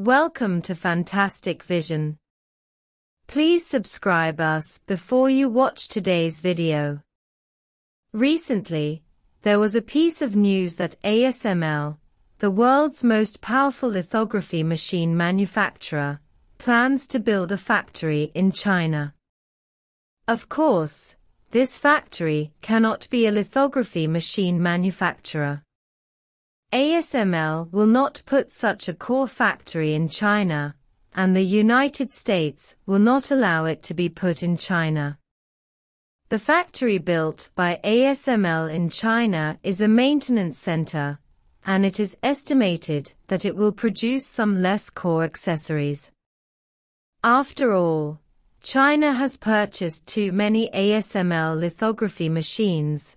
Welcome to Fantastic Vision. Please subscribe us before you watch today's video. Recently, there was a piece of news that ASML, the world's most powerful lithography machine manufacturer, plans to build a factory in China. Of course, this factory cannot be a lithography machine manufacturer. ASML will not put such a core factory in China, and the United States will not allow it to be put in China. The factory built by ASML in China is a maintenance center, and it is estimated that it will produce some less core accessories. After all, China has purchased too many ASML lithography machines,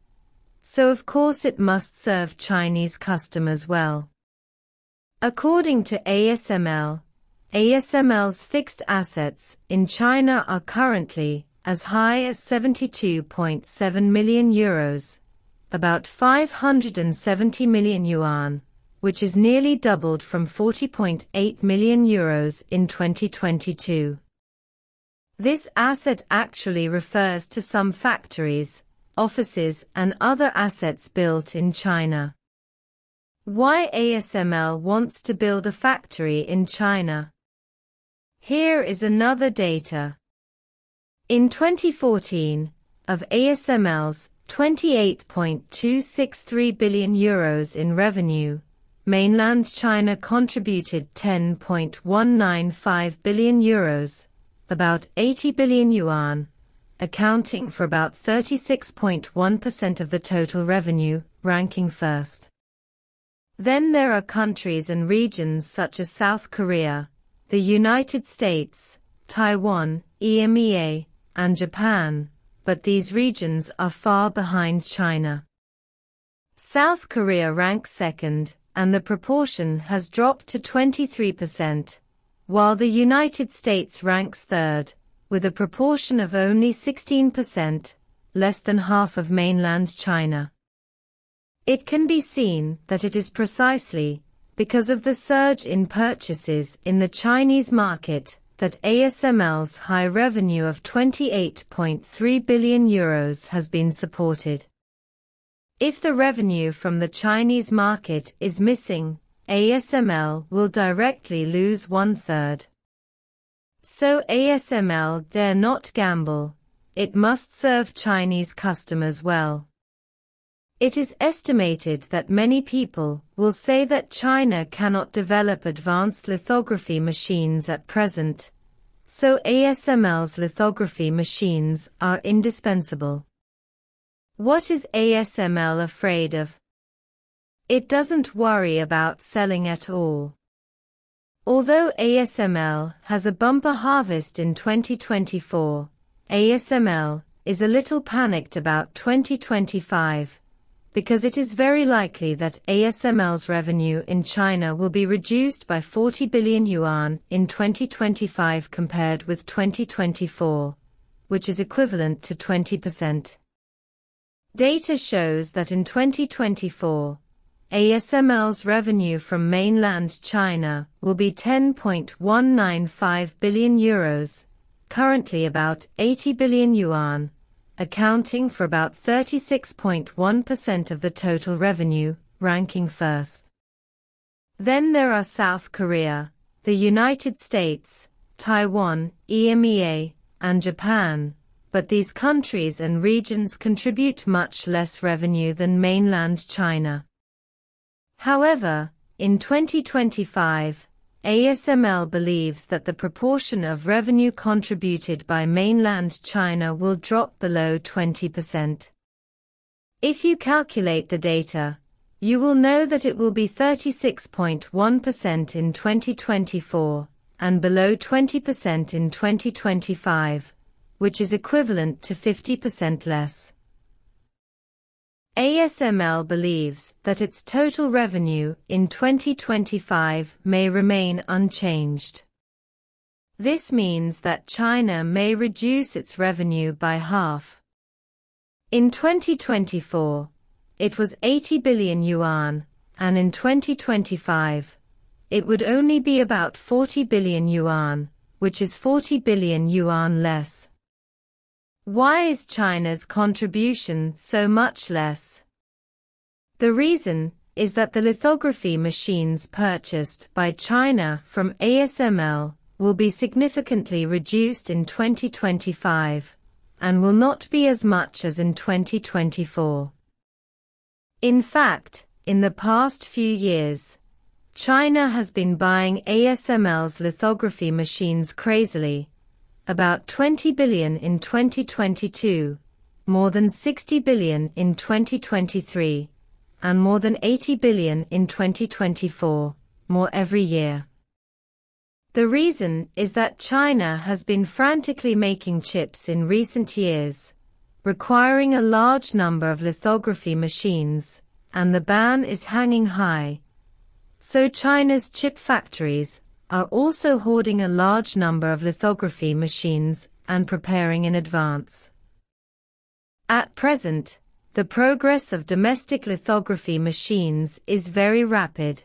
so of course it must serve Chinese customers well. According to ASML, ASML's fixed assets in China are currently as high as 72.7 million euros, about 570 million yuan, which is nearly doubled from 40.8 million euros in 2022. This asset actually refers to some factories, offices and other assets built in China. Why ASML wants to build a factory in China? Here is another data. In 2014, of ASML's 28.263 billion euros in revenue, mainland China contributed 10.195 billion euros, about 80 billion yuan, accounting for about 36.1% of the total revenue, ranking first. Then there are countries and regions such as South Korea, the United States, Taiwan, EMEA, and Japan, but these regions are far behind China. South Korea ranks second, and the proportion has dropped to 23%, while the United States ranks third, with a proportion of only 16%, less than half of mainland China. It can be seen that it is precisely because of the surge in purchases in the Chinese market that ASML's high revenue of 28.3 billion euros has been supported. If the revenue from the Chinese market is missing, ASML will directly lose one third. So ASML dare not gamble, it must serve Chinese customers well. It is estimated that many people will say that China cannot develop advanced lithography machines at present, so ASML's lithography machines are indispensable. What is ASML afraid of? It doesn't worry about selling at all. Although ASML has a bumper harvest in 2024, ASML is a little panicked about 2025 because it is very likely that ASML's revenue in China will be reduced by 40 billion yuan in 2025 compared with 2024, which is equivalent to 20%. Data shows that in 2024, ASML's revenue from mainland China will be 10.195 billion euros, currently about 80 billion yuan, accounting for about 36.1% of the total revenue, ranking first. Then there are South Korea, the United States, Taiwan, EMEA, and Japan, but these countries and regions contribute much less revenue than mainland China. However, in 2025, ASML believes that the proportion of revenue contributed by mainland China will drop below 20%. If you calculate the data, you will know that it will be 36.1% in 2024 and below 20% in 2025, which is equivalent to 50% less. ASML believes that its total revenue in 2025 may remain unchanged. This means that China may reduce its revenue by half. In 2024, it was 80 billion yuan, and in 2025, it would only be about 40 billion yuan, which is 40 billion yuan less. Why is China's contribution so much less? The reason is that the lithography machines purchased by China from ASML will be significantly reduced in 2025 and will not be as much as in 2024. In fact, in the past few years, China has been buying ASML's lithography machines crazily, about 20 billion in 2022, more than 60 billion in 2023, and more than 80 billion in 2024, more every year. The reason is that China has been frantically making chips in recent years, requiring a large number of lithography machines, and the ban is hanging high so China's chip factories are also hoarding a large number of lithography machines and preparing in advance. At present, the progress of domestic lithography machines is very rapid.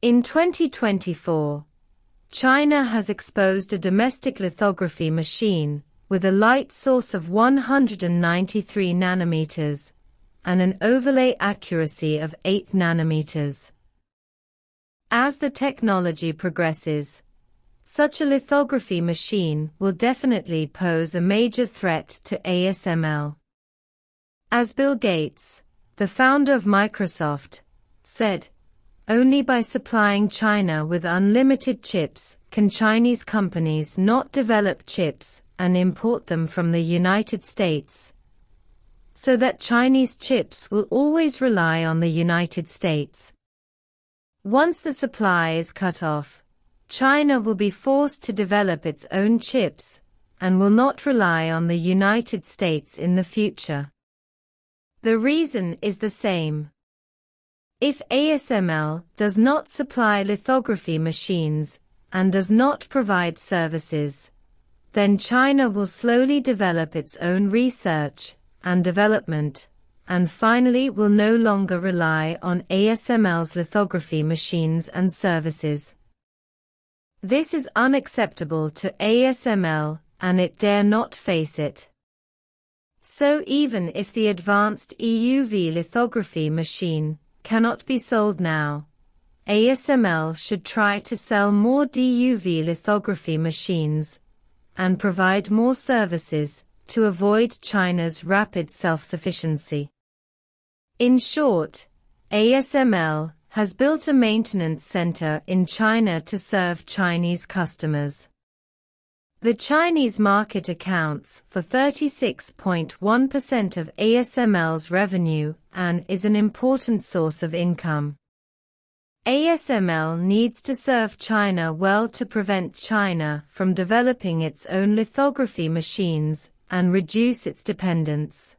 In 2024, China has exposed a domestic lithography machine with a light source of 193 nanometers and an overlay accuracy of 8 nanometers. As the technology progresses, such a lithography machine will definitely pose a major threat to ASML. As Bill Gates, the founder of Microsoft, said, only by supplying China with unlimited chips can Chinese companies not develop chips and import them from the United States. So that Chinese chips will always rely on the United States. Once the supply is cut off, China will be forced to develop its own chips and will not rely on the United States in the future. The reason is the same. If ASML does not supply lithography machines and does not provide services, then China will slowly develop its own research and development and finally will no longer rely on ASML's lithography machines and services. This is unacceptable to ASML and it dare not face it. So even if the advanced EUV lithography machine cannot be sold now, ASML should try to sell more DUV lithography machines and provide more services to avoid China's rapid self-sufficiency. In short, ASML has built a maintenance center in China to serve Chinese customers. The Chinese market accounts for 36.1% of ASML's revenue and is an important source of income. ASML needs to serve China well to prevent China from developing its own lithography machines and reduce its dependence.